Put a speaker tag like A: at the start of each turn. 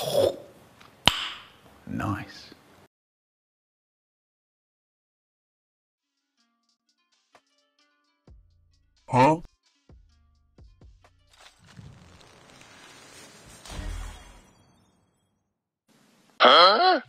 A: Oh, nice. Huh?
B: Huh?